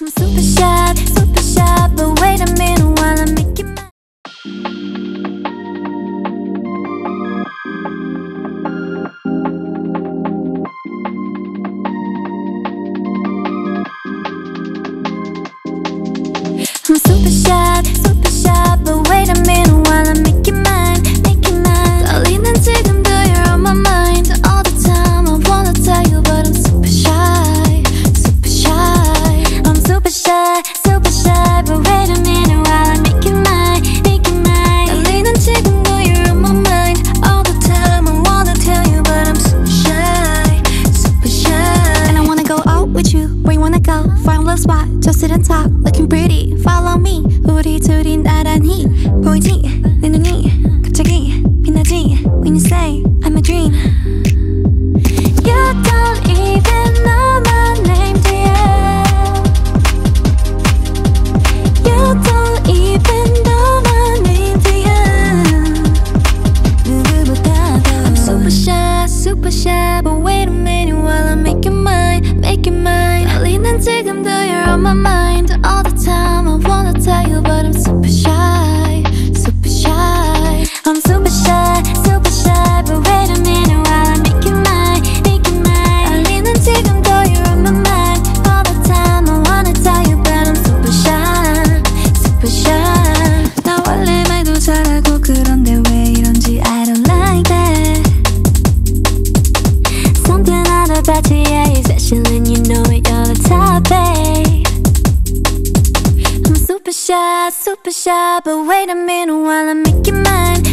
I'm super shy, super shy, but wait a minute while I'm making my I'm super shy Found a spot, just sit and talk, looking pretty. Follow me, 우리 둘이 나란히 보이지? 내 눈이 갑자기 빛나지 When you say I'm a dream. super shy But wait a minute while I make your mind, make your mind 달리는 지금도 And you know it, you're the top, babe I'm super shy, super shy But wait a minute while I make you mine